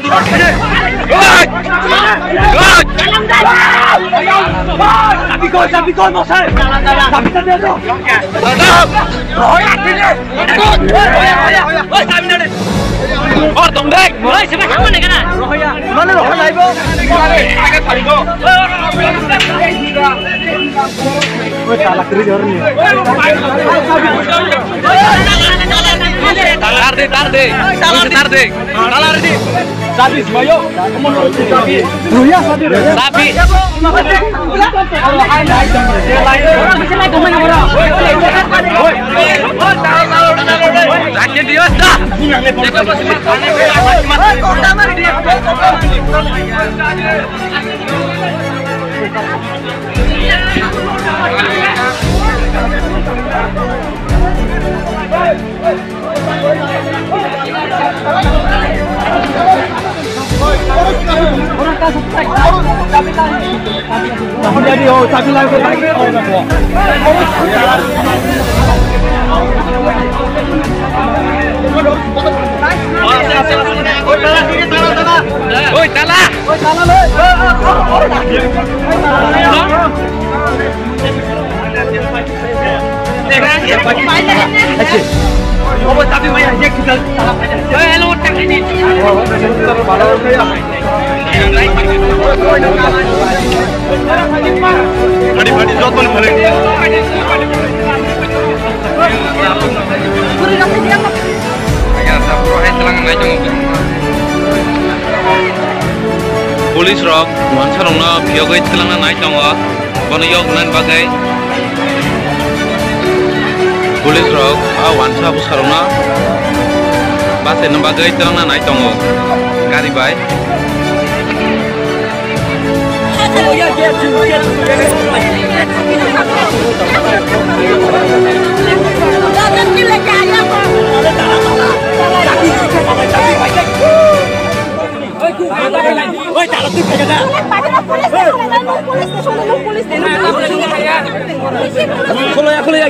আন্দোলন থেকে চালাকি ধরনি tarde, masih tarde. Kalah ini. Sabis, Bayo. Ruya Sabi. Sabi. Rakyat dia dah. Jangan oh oh! Oh. Eh. Oh, balau গাড়ি Polis rok, mancer orang na, biar gay celana naik tangga, mana yok nan bagai. Polis rok, ah mancer bus orang na, pasen bagai celana naik tangga, kari baik.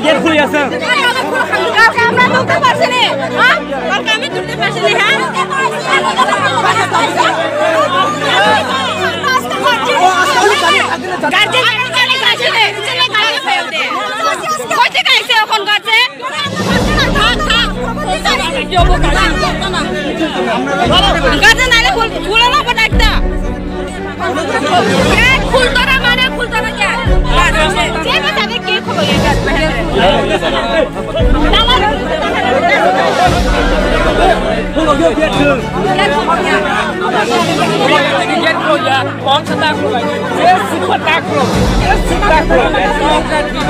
Gate খুলে আছে আমরা ঢুকতে পারছি না আমি ঢুকতে পারছি না হ্যাঁ गर्दैन अहिले खुल न पटाक्दा खुल्दो र माने खुल्दो र क्या जे बता दे के खुलो ये बात है खुलो यो गेट खुलो गेट खुलो क्या गेट खुलो या कौन सा ताक खुलो ये सुपर ताक खुलो ये सुपर ताक खुलो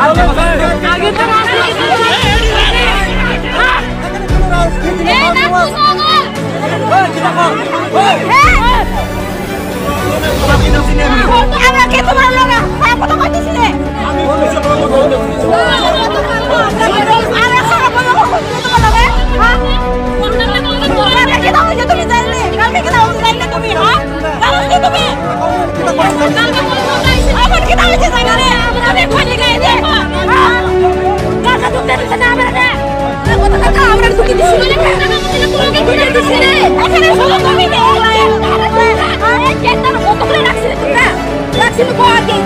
ta pe la je. আমরা কে তোমার লগা হ্যাঁ কথা কইতেছি রে আমি আরে খারাপ বলো তোমার লগা হ্যাঁ কালকে কি দাও যে তুমি যাইলে কালকে কি দাও যাইলে তুমি হ্যাঁ কালকে কি তুমি আবার কি দাও Máximo Gordon!